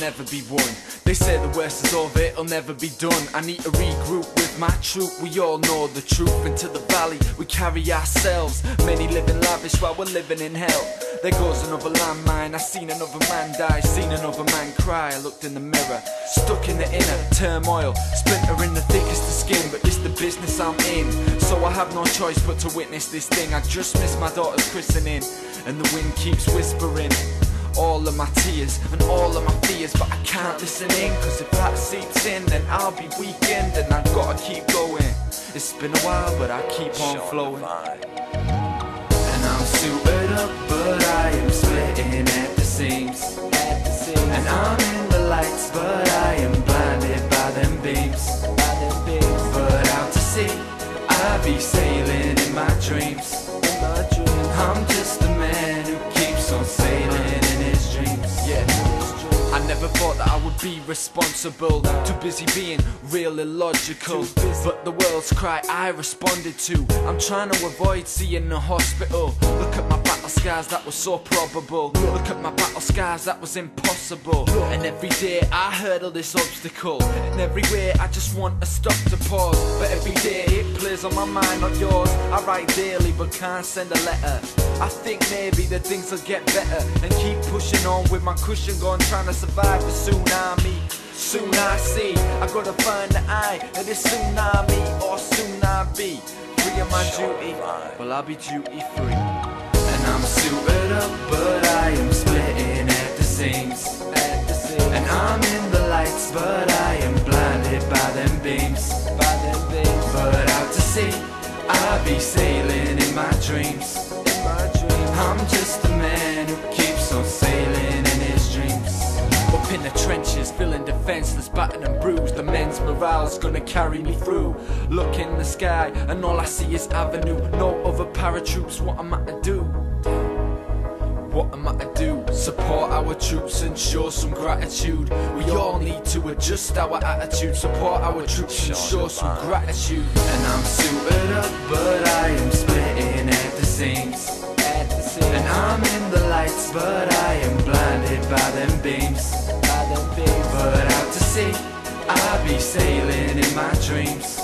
never be won. They say the worst is over, it'll never be done. I need to regroup with my troop. We all know the truth. Into the valley we carry ourselves. Many living lavish while we're living in hell. There goes another landmine. I seen another man die, seen another man cry. I looked in the mirror, stuck in the inner turmoil, splinter in the thickest of skin. But it's the business I'm in, so I have no choice but to witness this thing. I just missed my daughter's christening, and the wind keeps whispering all of my tears and all of my fears But I can't listen in Cause if that seeps in then I'll be weakened And I've gotta keep going. It's been a while but I keep on flowing. And I'm suited up but I am splitting at the seams. And I'm in the lights but I am blinded by them beams. But out to sea I be sailing would be responsible. Too busy being real illogical. But the world's cry I responded to. I'm trying to avoid seeing the hospital. Look at my battle scars, that was so probable. Look at my battle scars, that was impossible. And every day I hurdle this obstacle. And everywhere I just want to stop to pause. But every day it plays on my mind, not yours. I write daily but can't send a letter. I think maybe that things will get better. And keep pushing on with my cushion gone, trying to survive the tsunami. Soon I see, I gotta find the eye of this tsunami, or soon I be free of my duty. Well, I'll be duty free. And I'm suited up, but I am splitting at the seams. And I'm in the lights, but I am blinded by them beams. But out to sea, I'll be sailing in my dreams. In the trenches, feeling defenseless, battered and bruised. The men's morale's gonna carry me through. Look in the sky, and all I see is avenue. No other paratroops, what am I to do? What am I to do? Support our troops and show some gratitude. We all need to adjust our attitude. Support our troops and show some gratitude. And I'm suited up, but I am splitting at the seams. And I'm in the lights, but I am blinded by them beams. Sea, I be sailing in my dreams.